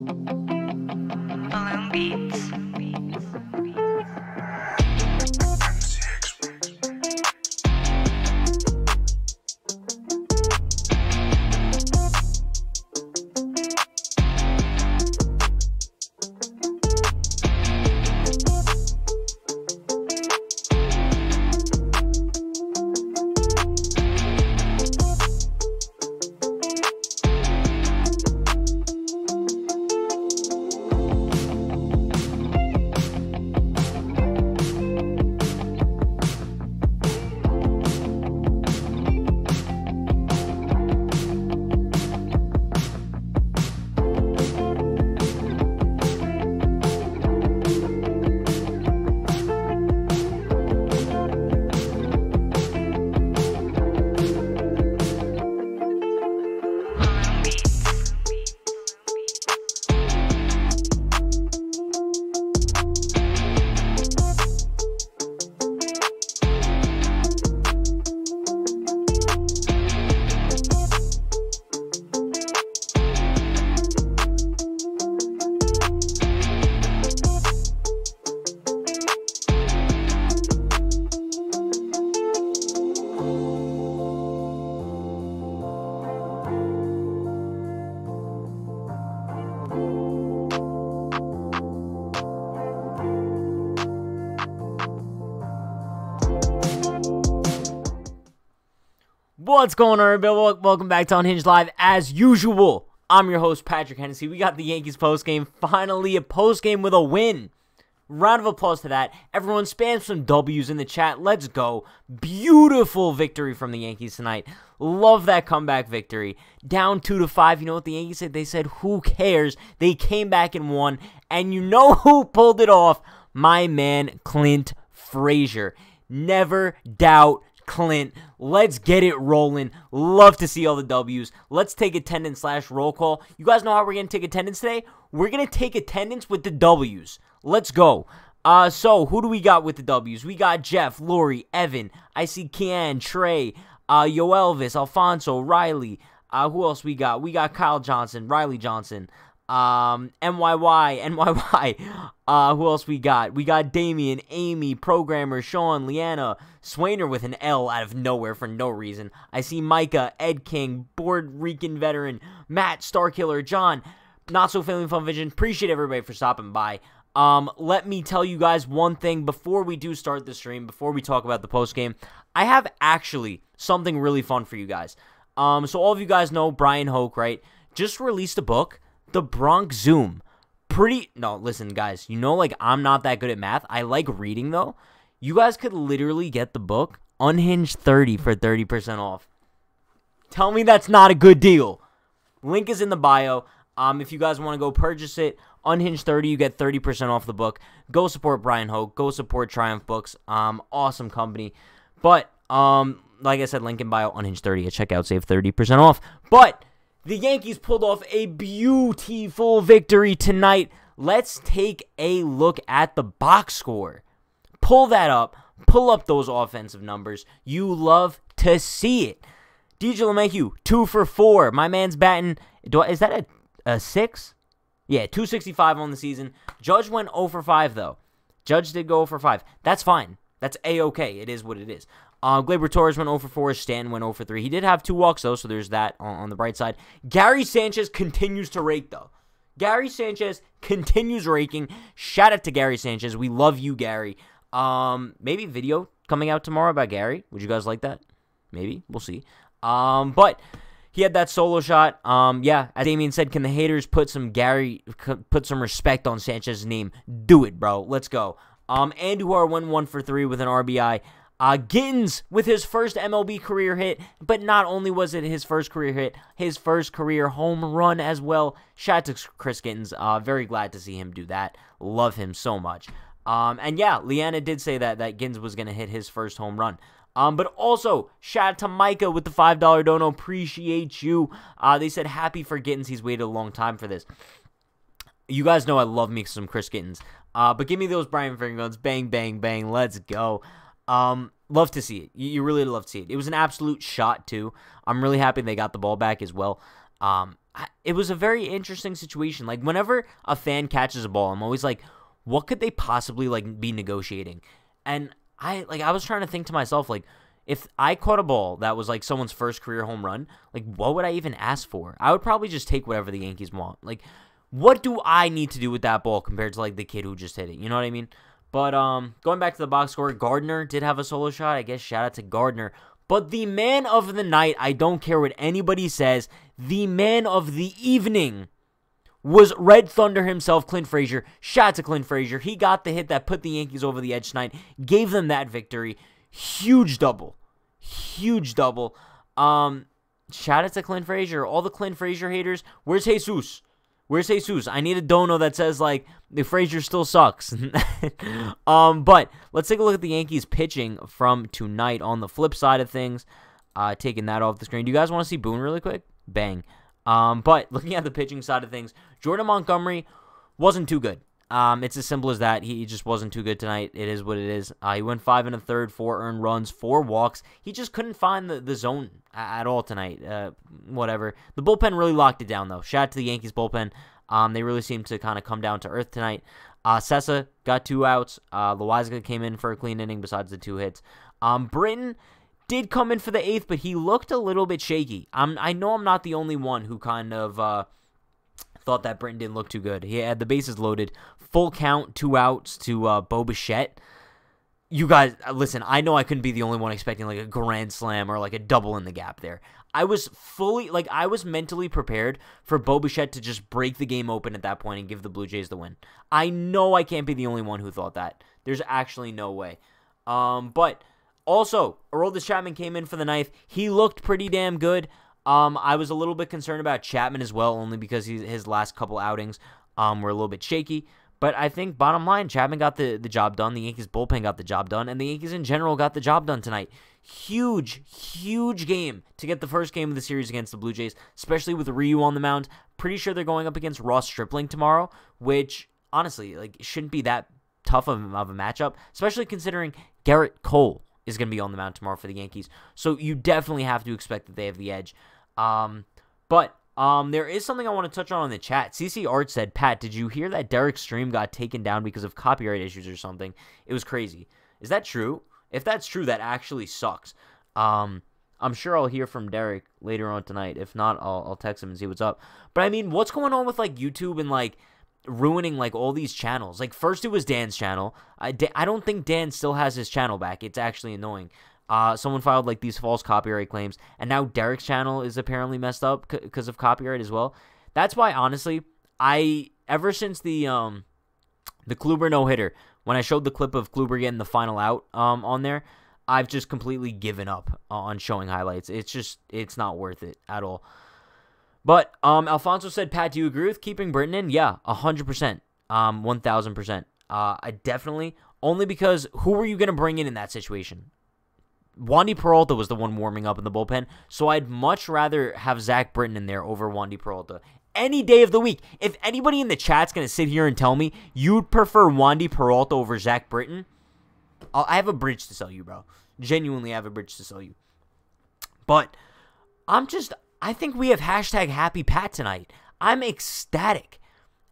Balloon What's going on, everybody? Welcome back to Unhinged Live. As usual, I'm your host, Patrick Hennessy. We got the Yankees postgame. Finally, a postgame with a win. Round of applause to that. Everyone spam some W's in the chat. Let's go. Beautiful victory from the Yankees tonight. Love that comeback victory. Down two to five. You know what the Yankees said? They said, who cares? They came back and won. And you know who pulled it off? My man, Clint Frazier. Never doubt Clint. Let's get it rolling. Love to see all the W's. Let's take attendance slash roll call. You guys know how we're gonna take attendance today? We're gonna take attendance with the W's. Let's go. Uh, so who do we got with the W's? We got Jeff, Lori, Evan. I see Kian, Trey, uh, Yo Elvis, Alfonso, Riley. Uh, who else we got? We got Kyle Johnson, Riley Johnson, um, NYY, NYY. Uh, who else we got? We got Damien, Amy, Programmer, Sean, Leanna, Swainer with an L out of nowhere for no reason. I see Micah, Ed King, Board Rican Veteran, Matt, Starkiller, John, Not So Feeling Fun Vision. Appreciate everybody for stopping by. Um, let me tell you guys one thing before we do start the stream, before we talk about the post game. I have actually something really fun for you guys. Um, so all of you guys know Bryan Hoch, right? Just released a book, The Bronx Zoom. Pretty no, listen, guys. You know, like I'm not that good at math. I like reading though. You guys could literally get the book Unhinged 30 for 30% off. Tell me that's not a good deal. Link is in the bio. Um, if you guys want to go purchase it, Unhinged 30, you get 30% off the book. Go support Bryan Hoch. Go support Triumph Books. Um, awesome company. But um, like I said, link in bio, Unhinged 30 at checkout, save 30% off. But the Yankees pulled off a beautiful victory tonight. Let's take a look at the box score. Pull that up. Pull up those offensive numbers. You love to see it. DJ LeMahieu, two for four. My man's batting. I, is that a, a six? Yeah, 265 on the season. Judge went 0 for 5, though. Judge did go 0 for 5. That's fine. That's A-OK. It is what it is. Uh, Gleyber Torres went 0 for 4. Stanton went 0 for 3. He did have two walks, though, so there's that on, on the bright side. Gary Sanchez continues to rake, though. Gary Sanchez continues raking. Shout out to Gary Sanchez. We love you, Gary. Um, maybe video coming out tomorrow about Gary. Would you guys like that? Maybe. We'll see. Um, but he had that solo shot. Um, yeah, as Damien said, can the haters put some Gary, put some respect on Sanchez's name? Do it, bro. Let's go. Um, Andujar went one for three with an RBI. Uh, with his first MLB career hit, but not only was it his first career hit, his first career home run as well. Shout out to Chris Gittens. Uh, very glad to see him do that. Love him so much. Um, and yeah, Leanna did say that that Gittens was gonna hit his first home run. Um, but also, shout out to Micah with the $5 dono. Appreciate you. Uh, they said happy for Gittens. He's waited a long time for this. You guys know I love me some Chris Gittens. Uh, but give me those Brian finger guns. Bang, bang, bang. Let's go. Um, love to see it. You, you really love to see it. It was an absolute shot, too. I'm really happy they got the ball back as well. Um, I, it was a very interesting situation. Like whenever a fan catches a ball, I'm always like, what could they possibly like be negotiating? And I like I was trying to think to myself like if I caught a ball that was like someone's first career home run, like what would I even ask for? I would probably just take whatever the Yankees want. Like what do I need to do with that ball compared to like the kid who just hit it? You know what I mean? But um going back to the box score, Gardner did have a solo shot. I guess shout out to Gardner. But the man of the night, I don't care what anybody says, the man of the evening was Red Thunder himself, Clint Frazier. Shout out to Clint Frazier. He got the hit that put the Yankees over the edge tonight, gave them that victory. Huge double. Huge double. Um, shout out to Clint Frazier. All the Clint Frazier haters. Where's Jesus? Where's Jesus? I need a dono that says like the Frazier still sucks. um, but let's take a look at the Yankees pitching from tonight on the flip side of things. Uh, taking that off the screen. Do you guys want to see Boone really quick? Bang. Um, but looking at the pitching side of things, Jordan Montgomery wasn't too good. Um, it's as simple as that. He just wasn't too good tonight. It is what it is. Uh, he went five and a third, four earned runs, four walks. He just couldn't find the, the zone at all tonight. Uh, whatever. The bullpen really locked it down, though. Shout out to the Yankees bullpen. Um, they really seemed to kind of come down to earth tonight. Uh, Cessa got two outs. Uh, Loaisiga came in for a clean inning besides the two hits. Um, Britton did come in for the eighth, but he looked a little bit shaky. I'm, I know I'm not the only one who kind of uh, thought that Britton didn't look too good. He had the bases loaded, full count, two outs to uh, Bo Bichette. You guys, uh, listen, I know I couldn't be the only one expecting like a grand slam or like a double in the gap there. I was fully, like, I was mentally prepared for Bo Bichette to just break the game open at that point and give the Blue Jays the win. I know I can't be the only one who thought that. There's actually no way. Um, but also, Aroldis Chapman came in for the ninth. He looked pretty damn good. Um, I was a little bit concerned about Chapman as well, only because he, his last couple outings um, were a little bit shaky. But I think bottom line, Chapman got the, the job done. The Yankees bullpen got the job done, and the Yankees in general got the job done tonight. Huge, huge game to get the first game of the series against the Blue Jays, especially with Ryu on the mound. Pretty sure they're going up against Ross Stripling tomorrow, which honestly, like, shouldn't be that tough of, of a matchup, especially considering Gerrit Cole is going to be on the mound tomorrow for the Yankees. So you definitely have to expect that they have the edge. Um, but um, there is something I want to touch on in the chat. CC Art said, Pat, did you hear that Derek's stream got taken down because of copyright issues or something? It was crazy. Is that true? If that's true, that actually sucks. Um, I'm sure I'll hear from Derek later on tonight. If not, I'll, I'll text him and see what's up. But I mean, what's going on with like YouTube and like ruining like all these channels? Like first it was Dan's channel. I, I don't think Dan still has his channel back. It's actually annoying. Uh, someone filed like these false copyright claims, and now Derek's channel is apparently messed up because of copyright as well. That's why, honestly, I ever since the um the Kluber no hitter, when I showed the clip of Kluber getting the final out um on there, I've just completely given up on showing highlights. It's just it's not worth it at all. But um, Alfonso said, Pat, do you agree with keeping Britton in? Yeah, hundred percent, um, one thousand percent. Uh, I definitely only because who were you gonna bring in in that situation? Wandy Peralta was the one warming up in the bullpen, so I'd much rather have Zach Britton in there over Wandy Peralta. Any day of the week. If anybody in the chat's going to sit here and tell me you'd prefer Wandy Peralta over Zach Britton, I'll, I have a bridge to sell you, bro. Genuinely, I have a bridge to sell you. But I'm just, I think we have hashtag happy Pat tonight. I'm ecstatic.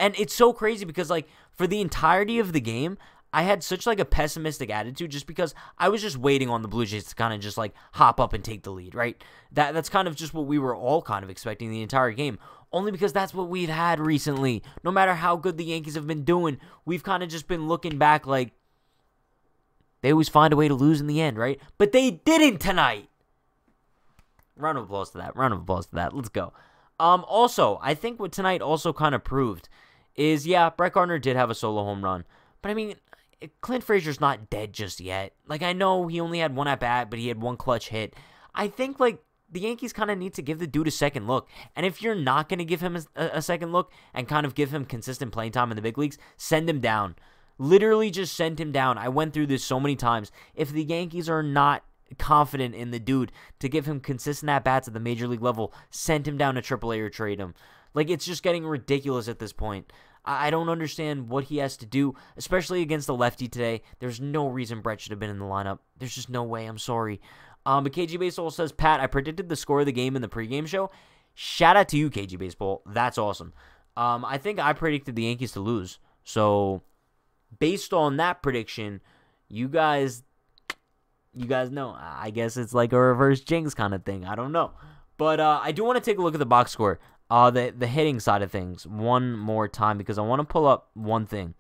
And it's so crazy because, like, for the entirety of the game, I had such like a pessimistic attitude just because I was just waiting on the Blue Jays to kind of just like hop up and take the lead, right? That that's kind of just what we were all kind of expecting the entire game. Only because that's what we've had recently. No matter how good the Yankees have been doing, we've kind of just been looking back like they always find a way to lose in the end, right? But they didn't tonight. Round of applause to that. Round of applause to that. Let's go. Um also, I think what tonight also kind of proved is yeah, Brett Gardner did have a solo home run. But I mean, Clint Frazier's not dead just yet. Like I know he only had one at bat, but he had one clutch hit. I think like the Yankees kind of need to give the dude a second look. And if you're not going to give him a, a, second look and kind of give him consistent playing time in the big leagues, send him down. Literally just send him down. I went through this so many times. If the Yankees are not confident in the dude to give him consistent at bats at the major league level, send him down to AAA or trade him. Like it's just getting ridiculous at this point. I don't understand what he has to do, especially against the lefty today. There's no reason Brett should have been in the lineup. There's just no way. I'm sorry. Um, but KG Baseball says, Pat, I predicted the score of the game in the pregame show. Shout out to you, KG Baseball. That's awesome. Um, I think I predicted the Yankees to lose. So, based on that prediction, you guys, you guys know. I guess it's like a reverse jinx kind of thing. I don't know, but uh, I do want to take a look at the box score, uh, the the hitting side of things, one more time because I want to pull up one thing.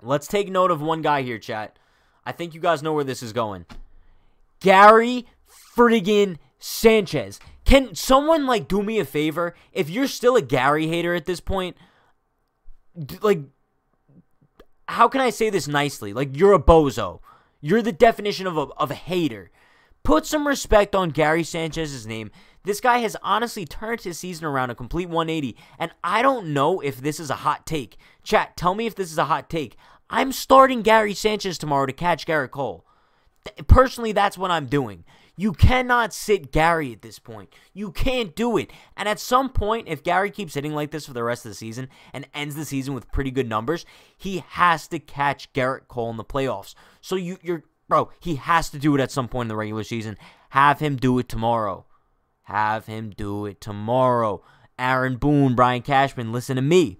Let's take note of one guy here, chat. I think you guys know where this is going. Gary friggin' Sanchez. Can someone like do me a favor? If you're still a Gary hater at this point, like how can I say this nicely? Like you're a bozo. You're the definition of a of a hater. Put some respect on Gary Sanchez's name. This guy has honestly turned his season around a complete 180, and I don't know if this is a hot take. Chat, tell me if this is a hot take. I'm starting Gary Sanchez tomorrow to catch Gerrit Cole. Personally, that's what I'm doing. You cannot sit Gary at this point. You can't do it. And at some point, if Gary keeps hitting like this for the rest of the season and ends the season with pretty good numbers, he has to catch Gerrit Cole in the playoffs. So you, you're, bro, he has to do it at some point in the regular season. Have him do it tomorrow. Have him do it tomorrow. Aaron Boone, Brian Cashman, listen to me.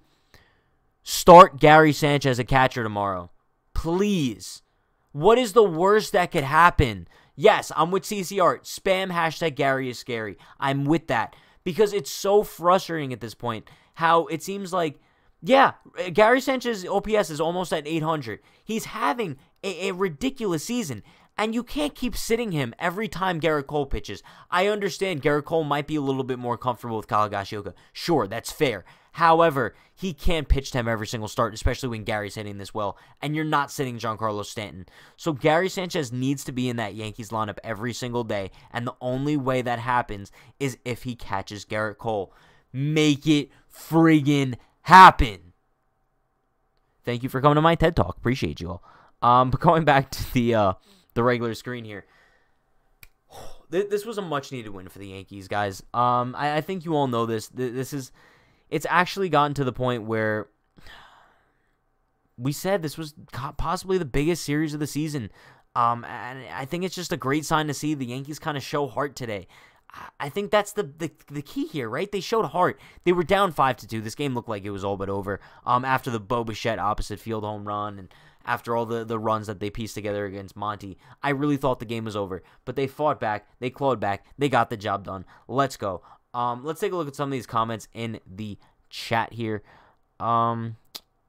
Start Gary Sanchez a catcher tomorrow. Please. What is the worst that could happen? Yes, I'm with CCR. Spam hashtag Gary is scary. I'm with that because it's so frustrating at this point how it seems like, yeah, uh, Gary Sanchez's OPS is almost at 800. He's having a, a ridiculous season. And you can't keep sitting him every time Gerrit Cole pitches. I understand Gerrit Cole might be a little bit more comfortable with Kyle Higashioka. Sure, that's fair. However, he can't pitch to him every single start, especially when Gary's hitting this well, and you're not sitting Giancarlo Stanton. So Gary Sanchez needs to be in that Yankees lineup every single day, and the only way that happens is if he catches Gerrit Cole. Make it friggin' happen. Thank you for coming to my TED Talk. Appreciate you all. Um, but going back to the uh, the regular screen here. This was a much needed win for the Yankees, guys. Um, I, I think you all know this. This is, it's actually gotten to the point where we said this was possibly the biggest series of the season. Um, and I think it's just a great sign to see the Yankees kind of show heart today. I- think that's the, the the key here, right? They showed heart. They were down five to two. This game looked like it was all but over. Um, after the Bo Bichette opposite field home run and after all the, the runs that they pieced together against Monty, I really thought the game was over. But they fought back, they clawed back, they got the job done. Let's go. Um, let's take a look at some of these comments in the chat here. Um,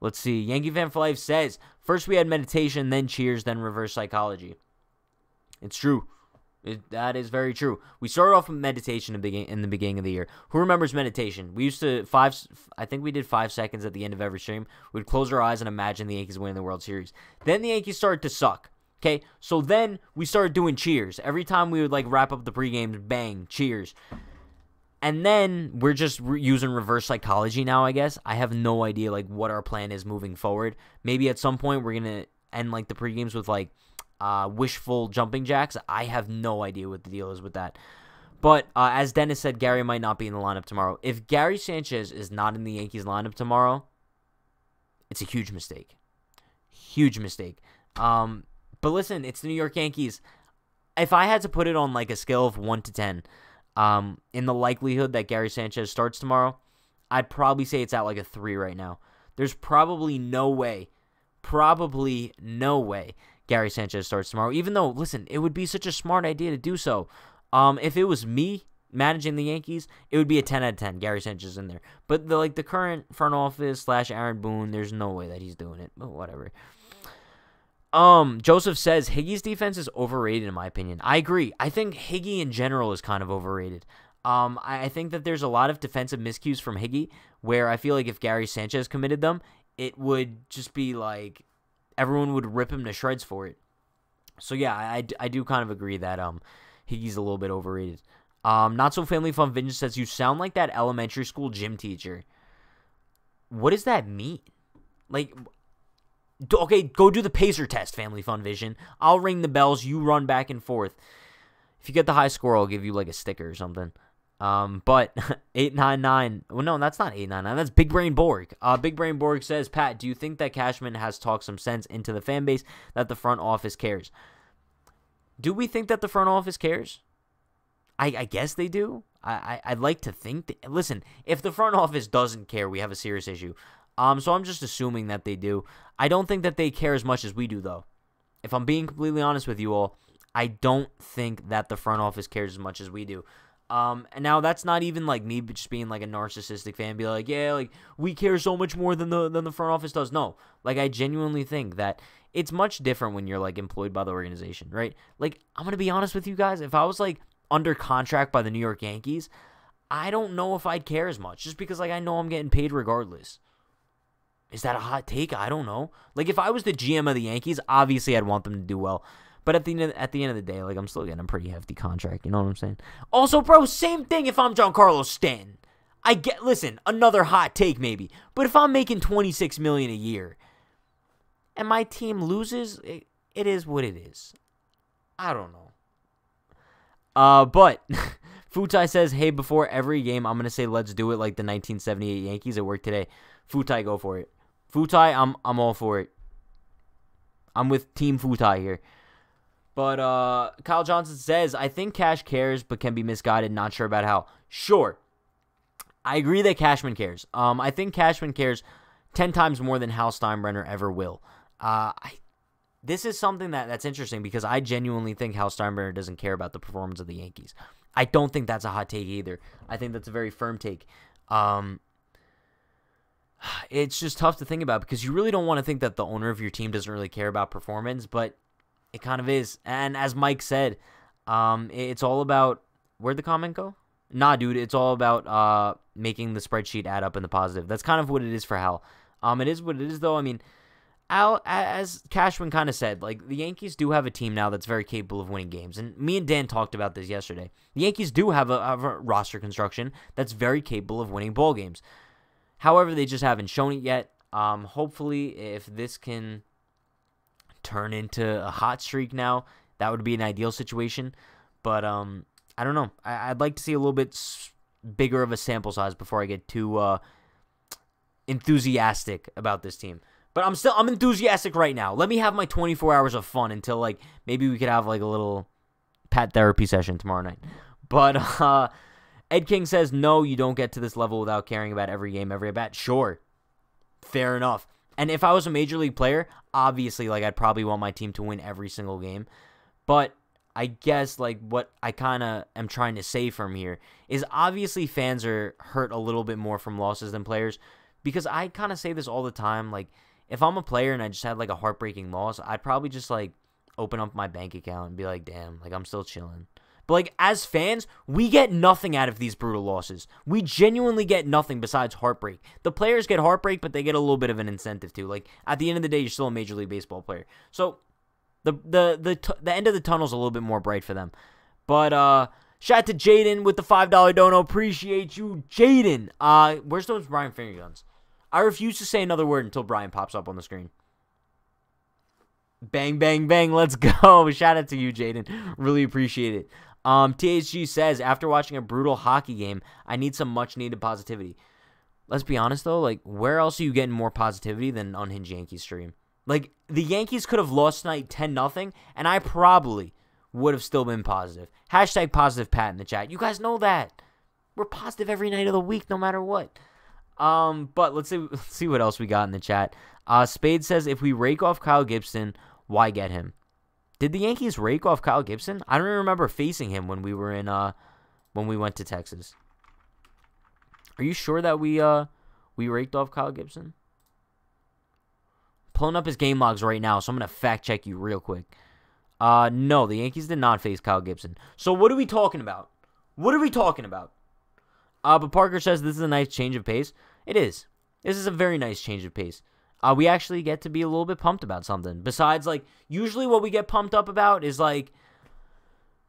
let's see. Yankee fan for life says first we had meditation, then cheers, then reverse psychology. It's true. It, that is very true. We started off with meditation in the, begin- in the beginning of the year. Who remembers meditation? We used to five. I think we did five seconds at the end of every stream. We'd close our eyes and imagine the Yankees winning the World Series. Then the Yankees started to suck. Okay, so then we started doing cheers every time we would like wrap up the pregame. Bang, cheers. And then we're just re- using reverse psychology now. I guess I have no idea like what our plan is moving forward. Maybe at some point we're gonna end like the pregames with like uh, wishful jumping jacks. I have no idea what the deal is with that. But uh, as Dennis said, Gary might not be in the lineup tomorrow. If Gary Sanchez is not in the Yankees lineup tomorrow, it's a huge mistake. Huge mistake. Um, but listen, it's the New York Yankees. If I had to put it on like a scale of one to ten, um, in the likelihood that Gary Sanchez starts tomorrow, I'd probably say it's at like a three right now. There's probably no way, probably no way Gary Sanchez starts tomorrow. Even though, listen, it would be such a smart idea to do so. Um, if it was me managing the Yankees, it would be a 10 out of 10. Gary Sanchez in there. But the like the current front office slash Aaron Boone, there's no way that he's doing it. But whatever. Um, Joseph says Higgy's defense is overrated in my opinion. I agree. I think Higgy in general is kind of overrated. Um, I, I think that there's a lot of defensive miscues from Higgy where I feel like if Gary Sanchez committed them, it would just be like everyone would rip him to shreds for it. So yeah, I, I do kind of agree that um Higgy's a little bit overrated. Um, not so family fun. Vintage says you sound like that elementary school gym teacher. What does that mean? Like, okay, go do the pacer test, Family Fun Vision. I'll ring the bells. You run back and forth. If you get the high score, I'll give you like a sticker or something. Um, but eight nine nine. Well, no, that's not eight nine nine. That's Big Brain Borg. Uh, Big Brain Borg says, Pat, do you think that Cashman has talked some sense into the fan base that the front office cares? Do we think that the front office cares? I, I guess they do. I, I I'd like to think. That, listen, if the front office doesn't care, we have a serious issue. Um, so I'm just assuming that they do. I don't think that they care as much as we do, though. If I'm being completely honest with you all, I don't think that the front office cares as much as we do. Um, and now that's not even like me just being like a narcissistic fan, be like, yeah, like we care so much more than the than the front office does. No, like I genuinely think that it's much different when you're like employed by the organization, right? Like I'm gonna be honest with you guys, if I was like under contract by the New York Yankees, I don't know if I'd care as much, just because like I know I'm getting paid regardless. Is that a hot take? I don't know. Like if I was the GM of the Yankees, obviously I'd want them to do well. But at the end of, at the end of the day, like I'm still getting a pretty hefty contract. You know what I'm saying? Also, bro, same thing. If I'm Giancarlo Stanton, I get. Listen, another hot take maybe. But if I'm making 26 million a year, and my team loses, it, it is what it is. I don't know. Uh, but Futai says, "Hey, before every game, I'm gonna say let's do it like the 1978 Yankees at work today." Futai, go for it. Futai, I'm I'm all for it. I'm with Team Futai here. But uh, Kyle Johnson says, I think Cash cares, but can be misguided. Not sure about how. Sure. I agree that Cashman cares. Um, I think Cashman cares 10 times more than Hal Steinbrenner ever will. Uh, I, this is something that, that's interesting because I genuinely think Hal Steinbrenner doesn't care about the performance of the Yankees. I don't think that's a hot take either. I think that's a very firm take. Um, it's just tough to think about because you really don't want to think that the owner of your team doesn't really care about performance, but it kind of is. And as Mike said, um, it's all about where'd the comment go? Nah, dude, it's all about uh making the spreadsheet add up in the positive. That's kind of what it is for Hal. Um, it is what it is though. I mean, Al, as Cashman kind of said, like the Yankees do have a team now that's very capable of winning games, and me and Dan talked about this yesterday. The Yankees do have a, have a roster construction that's very capable of winning ball games. However, they just haven't shown it yet. Um, hopefully, if this can turn into a hot streak now, that would be an ideal situation. But um, I don't know. I, would like to see a little bit bigger of a sample size before I get too uh, enthusiastic about this team. But I'm still I'm enthusiastic right now. Let me have my 24 hours of fun until like maybe we could have like a little pat therapy session tomorrow night. But uh, Ed King says no, you don't get to this level without caring about every game, every at bat. Sure, fair enough. And if I was a major league player, obviously, like I'd probably want my team to win every single game. But I guess like what I kind of am trying to say from here is obviously fans are hurt a little bit more from losses than players because I kind of say this all the time. Like if I'm a player and I just had like a heartbreaking loss, I'd probably just like open up my bank account and be like, damn, like I'm still chilling. Like as fans, we get nothing out of these brutal losses. We genuinely get nothing besides heartbreak. The players get heartbreak, but they get a little bit of an incentive too. Like at the end of the day, you're still a major league baseball player. So the the the the end of the tunnel's a little bit more bright for them. But uh shout out to Jaden with the five dollar dono. Appreciate you, Jaden. Uh where's those Brian finger guns? I refuse to say another word until Brian pops up on the screen. Bang, bang, bang. Let's go. Shout out to you, Jaden. Really appreciate it. Um, THG says, after watching a brutal hockey game, I need some much needed positivity. Let's be honest though, like where else are you getting more positivity than on Unhinged Yankees stream? Like the Yankees could have lost tonight 10 nothing, and I probably would have still been positive. Hashtag positive Pat in the chat. You guys know that. We're positive every night of the week, no matter what. Um, but let's see let's see what else we got in the chat. Uh Spade says if we rake off Kyle Gibson, why get him? Did the Yankees rake off Kyle Gibson? I don't even remember facing him when we were in uh when we went to Texas. Are you sure that we uh we raked off Kyle Gibson? Pulling up his game logs right now, so I'm gonna fact check you real quick. Uh no, the Yankees did not face Kyle Gibson. So what are we talking about? What are we talking about? Uh but Parker says this is a nice change of pace. It is. This is a very nice change of pace uh, we actually get to be a little bit pumped about something. Besides, like, usually what we get pumped up about is like,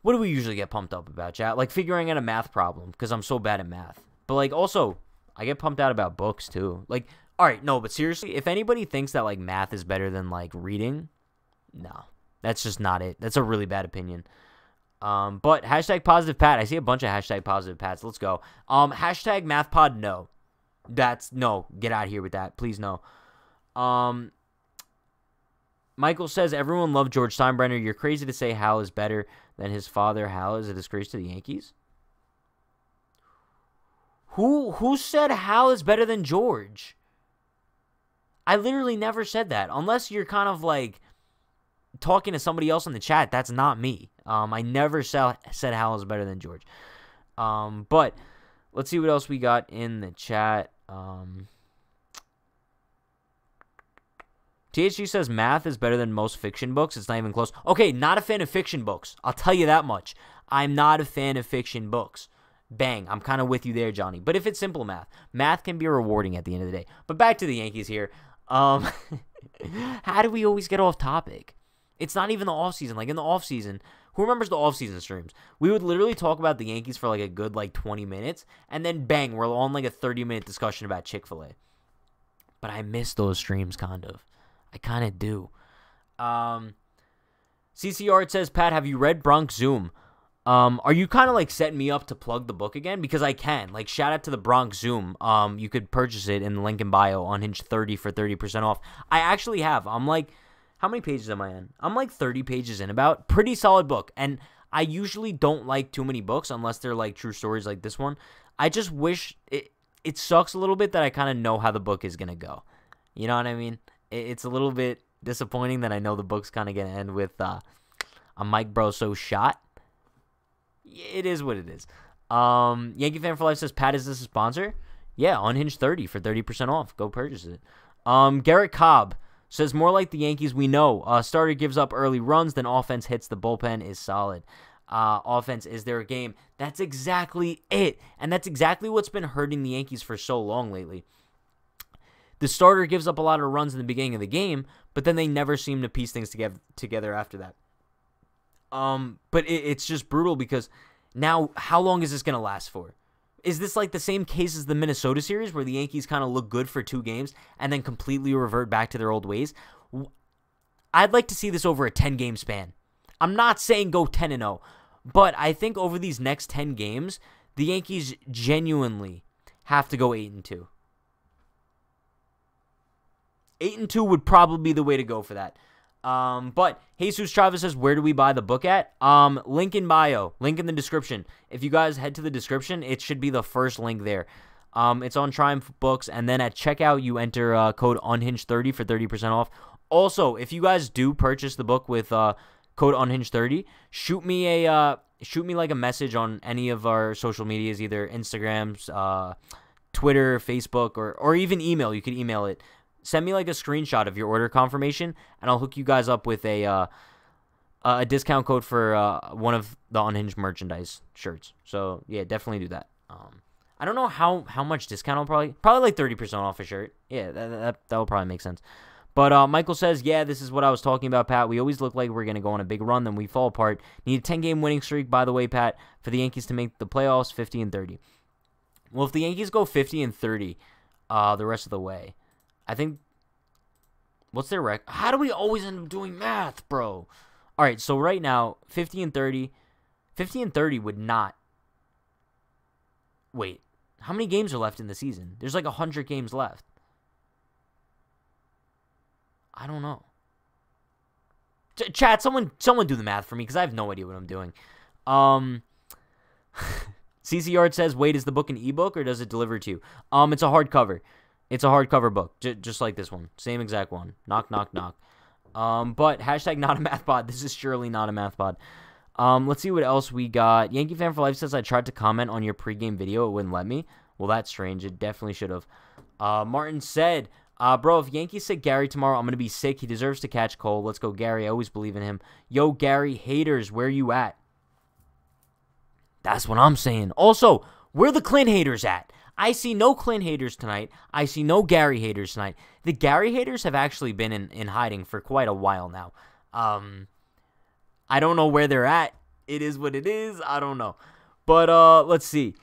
what do we usually get pumped up about, chat? Like figuring out a math problem because I'm so bad at math. But like, also, I get pumped out about books too. Like, all right, no, but seriously, if anybody thinks that like math is better than like reading, no, that's just not it. That's a really bad opinion. Um, but hashtag positive pat. I see a bunch of hashtag positive pats. Let's go. Um, hashtag mathpod. No, that's no. Get out of here with that, please. No. Um, Michael says everyone loved George Steinbrenner. You're crazy to say Hal is better than his father. Hal is a disgrace to the Yankees. Who who said Hal is better than George? I literally never said that. Unless you're kind of like talking to somebody else in the chat, that's not me. Um, I never said said Hal is better than George. Um, but let's see what else we got in the chat. Um, THG says math is better than most fiction books. It's not even close. Okay, not a fan of fiction books. I'll tell you that much. I'm not a fan of fiction books. Bang. I'm kind of with you there, Johnny. But if it's simple math, math can be rewarding at the end of the day. But back to the Yankees here. Um, how do we always get off topic? It's not even the off season. Like in the off season, who remembers the off season streams? We would literally talk about the Yankees for like a good like 20 minutes, and then bang, we're on like a 30 minute discussion about Chick Fil A. But I miss those streams, kind of. I kind of do. Um, CCR it says, Pat, have you read Bronx Zoom? Um, are you kind of like setting me up to plug the book again? Because I can. Like, shout out to the Bronx Zoom. Um, you could purchase it in the link in bio Unhinged 30 for 30% off. I actually have. I'm like, how many pages am I in? I'm like 30 pages in about. Pretty solid book. And I usually don't like too many books unless they're like true stories like this one. I just wish it, it sucks a little bit that I kind of know how the book is going to go. You know what I mean? It, it's a little bit disappointing that I know the book's kind of going to end with uh, a Mike Brosseau shot it is what it is. Um, Yankee fan for life says Pat is this a sponsor? Yeah, Unhinged thirty for thirty percent off. Go purchase it. Um, Garrett Cobb says more like the Yankees we know. Uh, starter gives up early runs, then offense hits the bullpen is solid. Uh, offense is their game. That's exactly it, and that's exactly what's been hurting the Yankees for so long lately. The starter gives up a lot of runs in the beginning of the game, but then they never seem to piece things together together after that. Um, but it, it's just brutal because now, how long is this going to last for? Is this like the same case as the Minnesota series where the Yankees kind of look good for two games and then completely revert back to their old ways? I'd like to see this over a 10 game span. I'm not saying go 10 and 0, but I think over these next 10 games, the Yankees genuinely have to go 8 and 2. 8 and 2 would probably be the way to go for that. Um, but Jesus Chavez says, where do we buy the book at? Um, link in bio, link in the description. If you guys head to the description, it should be the first link there. Um, it's on Triumph Books, and then at checkout you enter uh, code Unhinged30 for 30% off. Also, if you guys do purchase the book with uh, code Unhinged30, shoot me a uh, shoot me like a message on any of our social medias, either Instagrams, uh, Twitter, Facebook, or or even email. You can email it send me like a screenshot of your order confirmation, and I'll hook you guys up with a uh, a discount code for uh, one of the unhinged merchandise shirts. So yeah, definitely do that. Um, I don't know how how much discount I'll probably probably like thirty percent off a shirt. Yeah, that that that will probably make sense. But uh, Michael says, yeah, this is what I was talking about, Pat. We always look like we're going to go on a big run, then we fall apart. Need a 10 game winning streak, by the way, Pat, for the Yankees to make the playoffs 50 and 30. Well, if the Yankees go 50 and 30 uh, the rest of the way, I think. What's their rec? How do we always end up doing math, bro? All right, so right now, 50 and 30. 50 and 30 would not. Wait, how many games are left in the season? There's like 100 games left. I don't know. Ch- chat, someone someone do the math for me because I have no idea what I'm doing. Um CC Yard says, "Wait, is the book an ebook or does it deliver to you?" Um, it's a hardcover. It's a hardcover book, j- just like this one. Same exact one. Knock, knock, knock. Um, but hashtag not a math pod. This is surely not a math pod. Um, let's see what else we got. Yankee Fan for Life says I tried to comment on your pregame video. It wouldn't let me. Well, that's strange. It definitely should have. Uh, Martin said, uh, bro, if Yankees sit Gary tomorrow, I'm going to be sick. He deserves to catch Cole. Let's go, Gary. I always believe in him. Yo, Gary, haters, where you at? That's what I'm saying. Also, where the Clint haters at? I see no Clint haters tonight. I see no Gary haters tonight. The Gary haters have actually been in, in hiding for quite a while now. Um, I don't know where they're at. It is what it is. I don't know. But uh, let's see.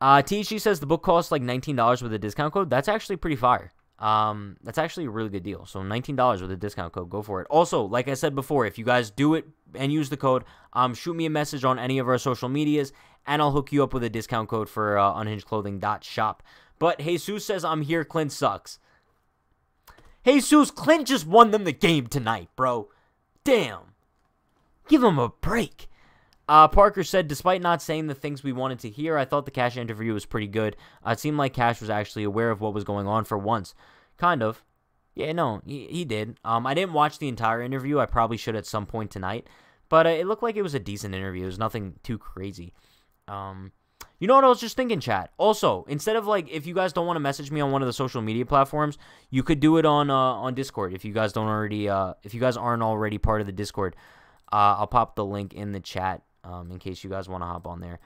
Uh, THG says the book costs like $19 with a discount code. That's actually pretty fire. Um, that's actually a really good deal. So $19 with a discount code. Go for it. Also, like I said before, if you guys do it and use the code, um, shoot me a message on any of our social medias and I'll hook you up with a discount code for uh, unhingedclothing.shop. But Jesus says, I'm here. Clint sucks. Jesus, Clint just won them the game tonight, bro. Damn. Give him a break. Uh, Parker said, despite not saying the things we wanted to hear, I thought the Cash interview was pretty good. Uh, it seemed like Cash was actually aware of what was going on for once. Kind of. Yeah, no, he, he did. Um, I didn't watch the entire interview. I probably should at some point tonight. But uh, it looked like it was a decent interview. It was nothing too crazy. Um, you know what I was just thinking, chat? Also, instead of like, if you guys don't want to message me on one of the social media platforms, you could do it on uh, on Discord. If you guys don't already, uh, if you guys aren't already part of the Discord, uh, I'll pop the link in the chat um, in case you guys want to hop on there.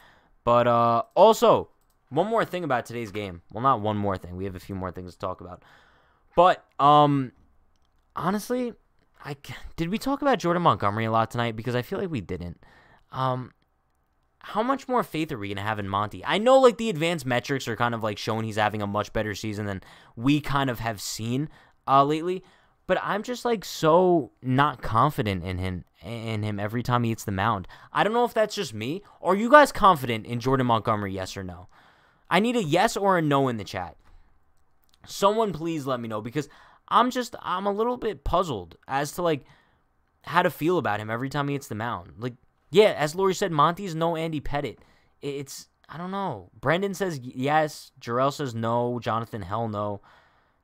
But uh, also, one more thing about today's game. Well, not one more thing. We have a few more things to talk about. But um, honestly, I did we talk about Jordan Montgomery a lot tonight because I feel like we didn't. Um, how much more faith are we gonna have in Monty? I know like the advanced metrics are kind of like showing he's having a much better season than we kind of have seen uh lately, but I'm just like so not confident in him in him every time he hits the mound. I don't know if that's just me. Are you guys confident in Jordan Montgomery? Yes or no? I need a yes or a no in the chat. Someone please let me know because I'm just I'm a little bit puzzled as to like how to feel about him every time he hits the mound. Like, yeah, as Lori said, Monty's no Andy Pettitte. It's I don't know. Brendan says yes. Jarrell says no. Jonathan, hell no.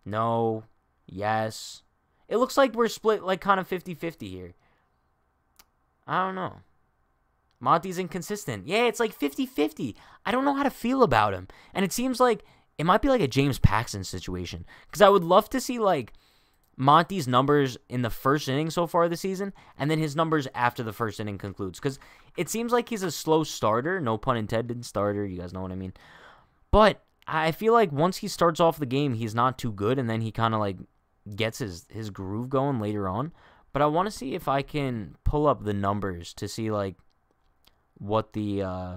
No. Yes. It looks like we're split like kind of 50-50 here. I don't know. Monty's inconsistent. Yeah, it's like 50-50. I don't know how to feel about him. And it seems like it might be like a James Paxton situation. Because I would love to see like Monty's numbers in the first inning so far this season, and then his numbers after the first inning concludes. Because it seems like he's a slow starter, no pun intended, starter. You guys know what I mean. But I feel like once he starts off the game, he's not too good, and then he kind of like gets his his groove going later on. But I want to see if I can pull up the numbers to see like what the uh,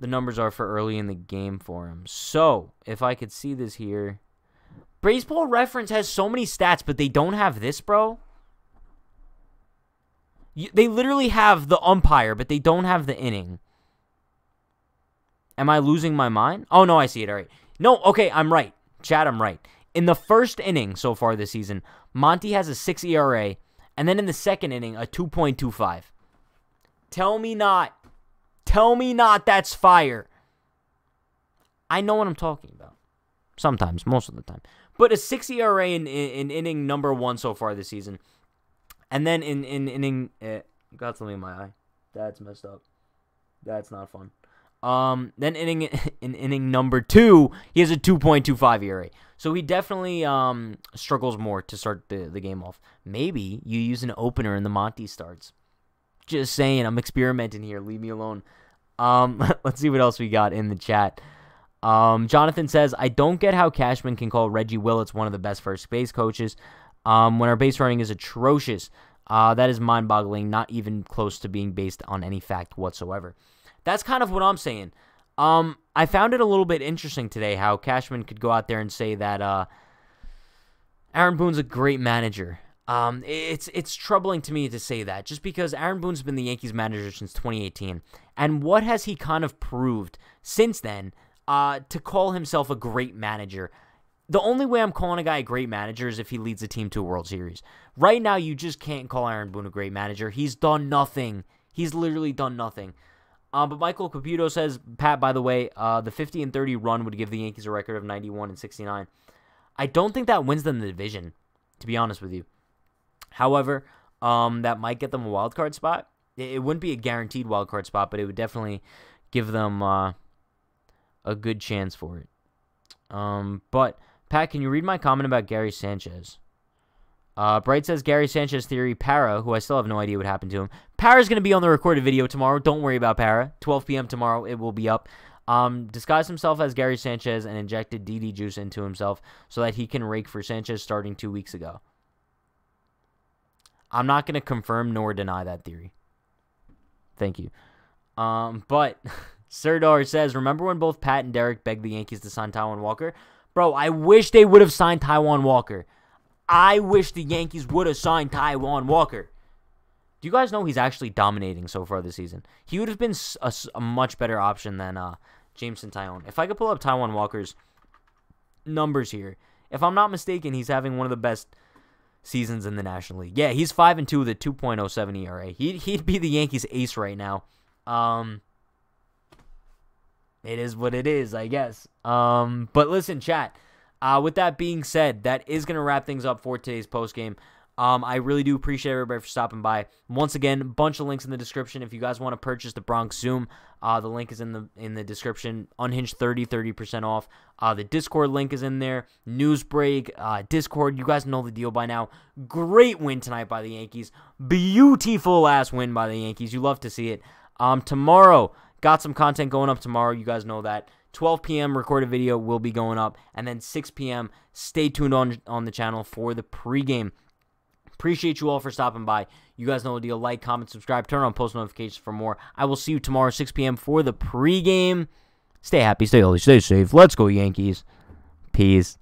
the numbers are for early in the game for him. So if I could see this here. Baseball Reference has so many stats, but they don't have this, bro. You, they literally have the umpire, but they don't have the inning. Am I losing my mind? Oh, no, I see it. All right. No, okay, I'm right. Chad, I'm right. In the first inning so far this season, Monty has a 6 ERA, and then in the second inning, a 2.25. Tell me not. Tell me not that's fire. I know what I'm talking about. Sometimes, most of the time. But a 6 ERA in, in, in inning number one so far this season. And then in, in inning. Eh, got something in my eye. That's messed up. That's not fun. Um, then inning in inning number two, he has a 2.25 ERA. So he definitely um struggles more to start the, the game off. Maybe you use an opener in the Monty starts. Just saying, I'm experimenting here. Leave me alone. Um, let's see what else we got in the chat. Um, Jonathan says, I don't get how Cashman can call Reggie Willits one of the best first base coaches um, when our base running is atrocious. Uh, that is mind boggling, not even close to being based on any fact whatsoever. That's kind of what I'm saying. Um, I found it a little bit interesting today how Cashman could go out there and say that uh, Aaron Boone's a great manager. Um, it's it's troubling to me to say that just because Aaron Boone's been the Yankees manager since 2018, and what has he kind of proved since then? Uh, to call himself a great manager. The only way I'm calling a guy a great manager is if he leads a team to a World Series. Right now, you just can't call Aaron Boone a great manager. He's done nothing. He's literally done nothing. Uh, but Michael Caputo says, Pat, by the way, uh, the 50 and 30 run would give the Yankees a record of 91 and 69. I don't think that wins them the division, to be honest with you. However, um, that might get them a wild card spot. It, wouldn't be a guaranteed wild card spot, but it would definitely give them uh, a good chance for it. Um, but Pat, can you read my comment about Gary Sanchez? Uh, Bright says Gary Sanchez theory. Para, who I still have no idea what happened to him. Para's going to be on the recorded video tomorrow. Don't worry about Para. 12 p.m. tomorrow, it will be up. Um, disguised himself as Gary Sanchez and injected DD juice into himself so that he can rake for Sanchez starting two weeks ago. I'm not going to confirm nor deny that theory. Thank you. Um, but Serdar says, remember when both Pat and Derek begged the Yankees to sign Taijuan Walker? Bro, I wish they would have signed Taijuan Walker. I wish the Yankees would have signed Taijuan Walker. Do you guys know he's actually dominating so far this season? He would have been a, a much better option than uh, Jameson Taillon. If I could pull up Taijuan Walker's numbers here, If I'm not mistaken, he's having one of the best seasons in the National League. Yeah, he's five and two with a 2.07 ERA. He'd he'd be the Yankees ace right now. Um, it is what it is, I guess. Um, but listen, chat. Uh, with that being said, that is gonna wrap things up for today's post game. Um, I really do appreciate everybody for stopping by. Once again, bunch of links in the description. If you guys want to purchase the Bronx Zoom, uh, the link is in the in the description. Unhinged 30, 30% off. Uh, the Discord link is in there. Newsbreak, uh, Discord. You guys know the deal by now. Great win tonight by the Yankees. Beautiful last win by the Yankees. You love to see it. Um, tomorrow, Got some content going up tomorrow. You guys know that. 12 p.m. recorded video will be going up, and then 6 p.m. Stay tuned on on the channel for the pregame. Appreciate you all for stopping by. You guys know the deal. Like, comment, subscribe, turn on post notifications for more. I will see you tomorrow 6 p.m. for the pregame. Stay happy, stay healthy, stay safe. Let's go Yankees. Peace.